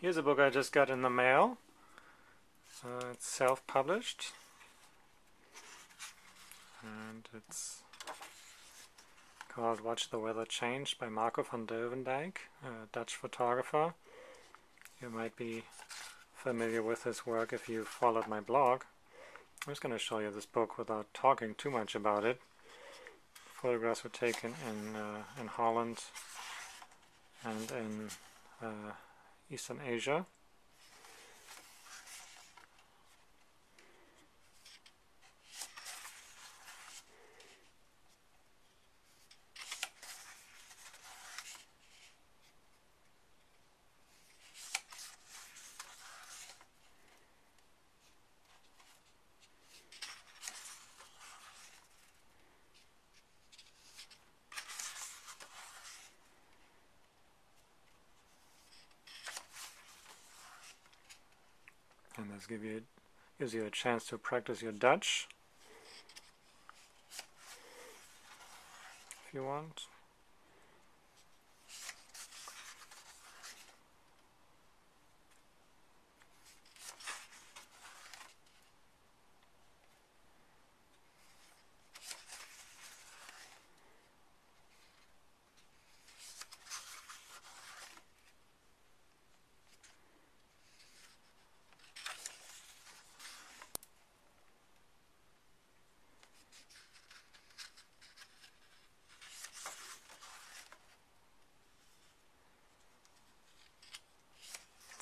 Here's a book I just got in the mail. Uh, it's self-published. And it's called Watch the Weather Change by Marco van Duyvendijk, a Dutch photographer. You might be familiar with his work if you followed my blog. I'm just going to show you this book without talking too much about it. Photographs were taken in, uh, in Holland and in uh, Eastern Asia. And this give you gives you a chance to practice your Dutch if you want.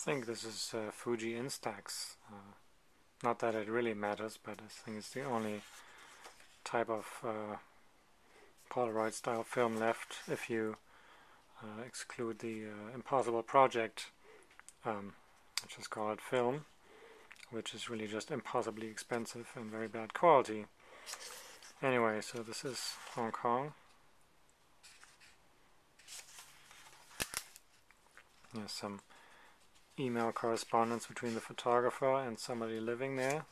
Think this is uh, Fuji Instax. Uh, not that it really matters, but I think it's the only type of uh, Polaroid style film left if you uh, exclude the uh, Impossible Project, um, which is called film, which is really just impossibly expensive and very bad quality. Anyway, so this is Hong Kong. There's some email correspondence between the photographer and somebody living there.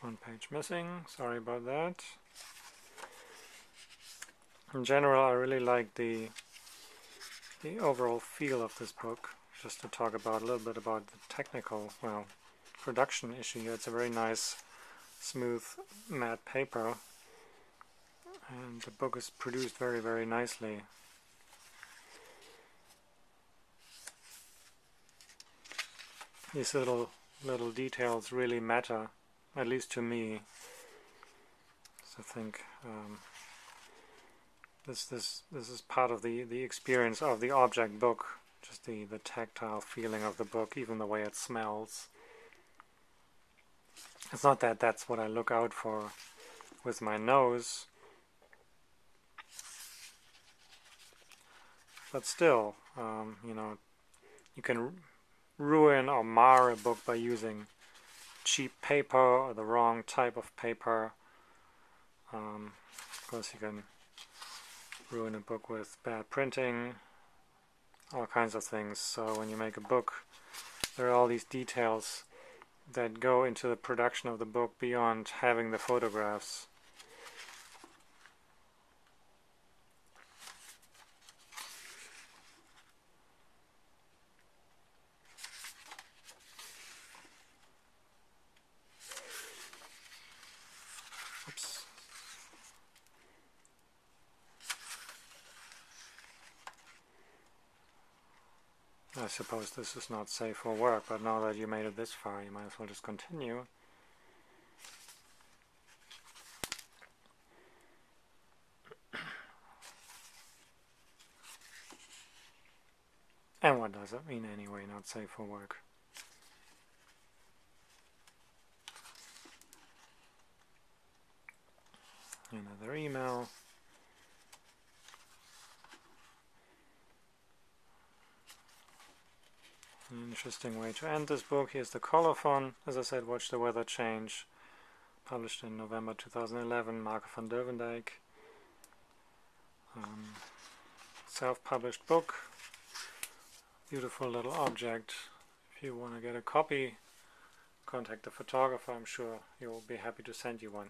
One page missing, sorry about that in general I really like the the overall feel of this book. Just to talk about a little bit about the technical well production issue here. It's a very nice smooth matte paper. And the book is produced very very nicely. These little little details really matter at least to me. So I think um, this this this is part of the the experience of the object book just the the tactile feeling of the book even the way it smells. It's not that that's what I look out for with my nose. But still um, you know you can ruin or mar a book by using cheap paper or the wrong type of paper. Um, of course you can ruin a book with bad printing, all kinds of things. So when you make a book, there are all these details that go into the production of the book beyond having the photographs. I suppose this is not safe for work, but now that you made it this far, you might as well just continue. and what does it mean anyway, not safe for work? Another email. Interesting way to end this book. Here's the colophon. As I said, Watch the Weather Change. Published in November 2011, Marco van Duyvendijk. Um, self-published book. Beautiful little object. If you want to get a copy, contact the photographer. I'm sure he will be happy to send you one.